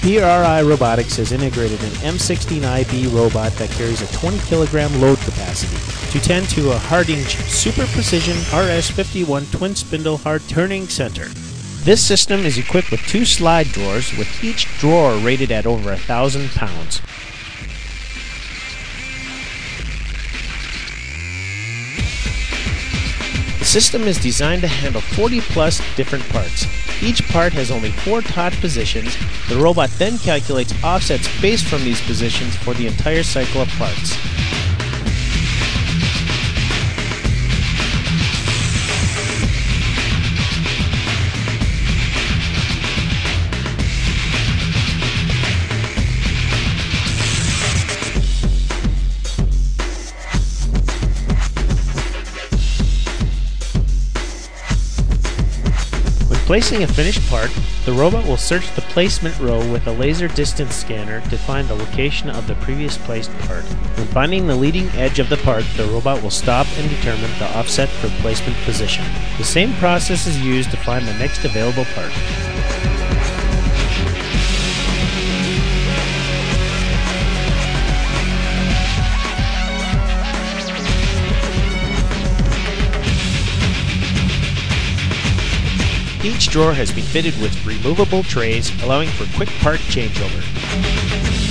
PRI Robotics has integrated an M16IB robot that carries a 20 kilogram load capacity to tend to a Hardinge Super Precision RS51 twin spindle hard turning center. This system is equipped with two slide drawers, with each drawer rated at over a thousand pounds. System is designed to handle 40 plus different parts. Each part has only four taught positions. The robot then calculates offsets based from these positions for the entire cycle of parts. Placing a finished part, the robot will search the placement row with a laser distance scanner to find the location of the previous placed part. When finding the leading edge of the part, the robot will stop and determine the offset for placement position. The same process is used to find the next available part. Each drawer has been fitted with removable trays, allowing for quick part changeover.